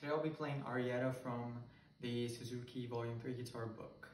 Today I'll be playing Arietta from the Suzuki Volume 3 guitar book.